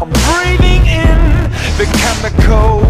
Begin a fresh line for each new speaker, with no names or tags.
I'm breathing in the chemical